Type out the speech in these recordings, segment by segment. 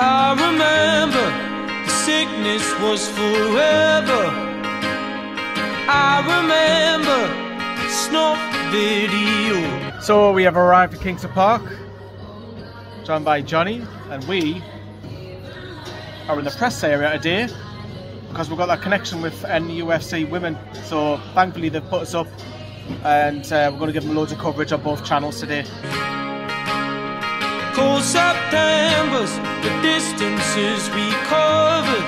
I remember the sickness was forever. I remember snuff video. So we have arrived at Kingston Park, joined by Jonny, and we are in the press area today because we've got that connection with NUFC Women. So thankfully they've put us up, and uh, we're going to give them loads of coverage on both channels today. Cold September's the distances we covered,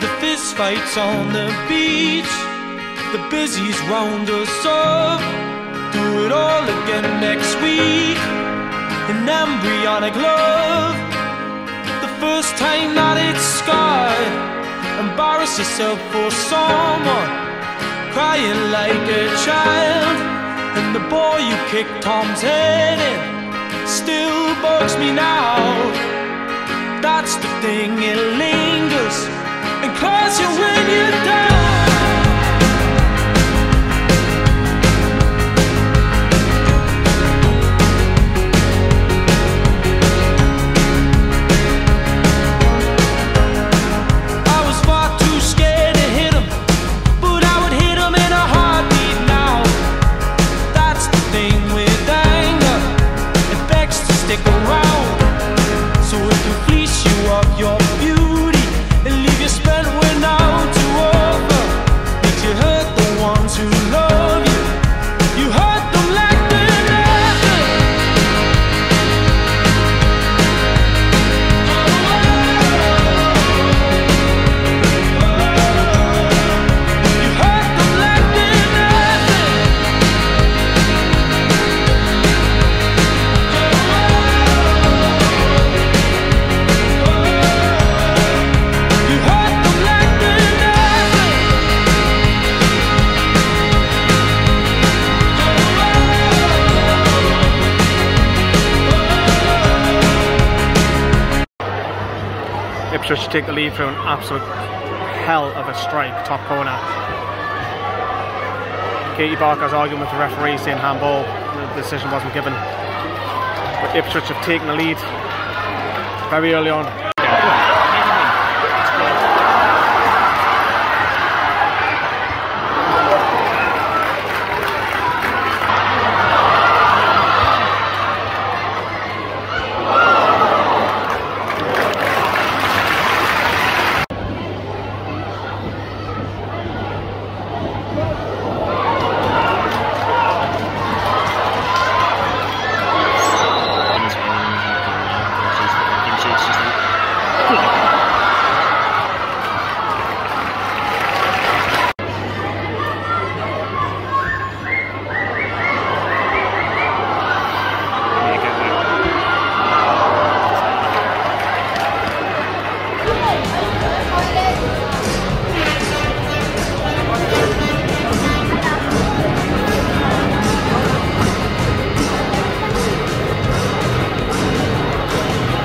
the fist fights on the beach, the busies round us up. Do it all again next week. An embryonic love, the first time that it's scarred. Embarrass yourself for someone, crying like a child, and the boy you kicked Tom's head in still bugs me now. That's the thing, it lingers Ipswich take the lead through an absolute hell of a strike, top corner. Katie Barker's arguing with the referee saying handball, the decision wasn't given. But Ipswich have taken the lead very early on.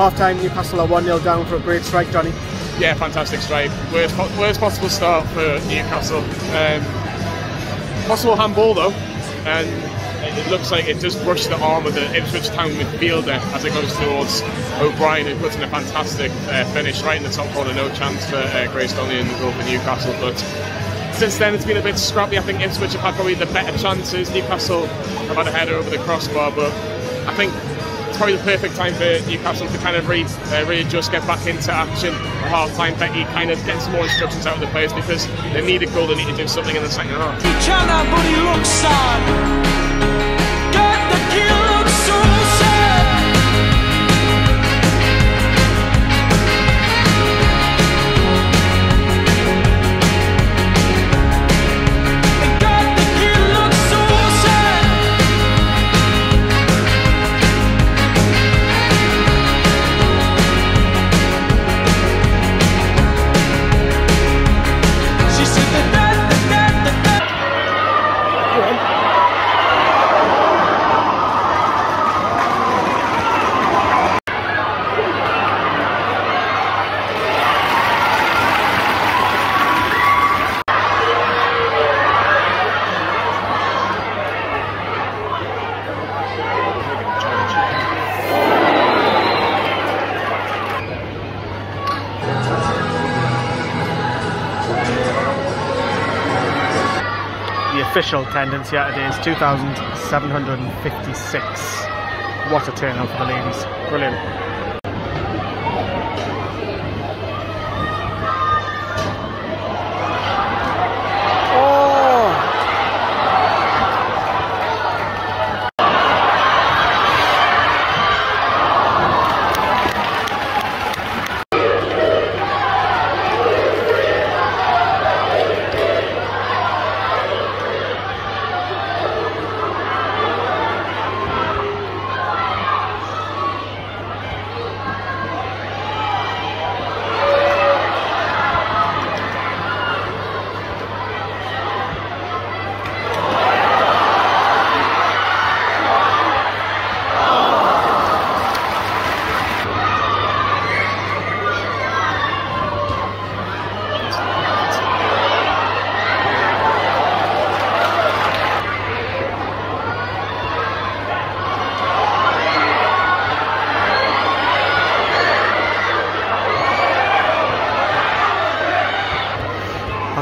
Half time, Newcastle are 1 0 down for a great strike, Jonny. Yeah, fantastic strike. Worst, worst possible start for Newcastle. Um, possible handball though, and it looks like it just brushed the arm of the Ipswich Town midfielder as it goes towards O'Brien, who puts in a fantastic uh, finish right in the top corner. No chance for uh, Grace Donnelly in the goal for Newcastle, but since then it's been a bit scrappy. I think Ipswich have had probably the better chances. Newcastle have had a header over the crossbar, but I think probably the perfect time for Newcastle to kind of re, uh, readjust, get back into action at half time. Becky kind of getting some more instructions out of the players because they need a goal, they need to do something in the second half. China, but he looks sad. Got the kid official attendance yet it is 2,756. What a turnout for the ladies. Brilliant.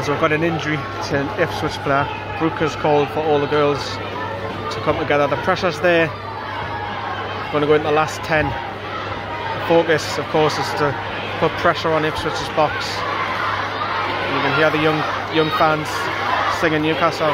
As we've got an injury to an Ipswich player, Brooke has called for all the girls to come together. The pressure's there. We're Going to go into the last 10. The focus, of course, is to put pressure on Ipswich's box. You can hear the young young fans singing Newcastle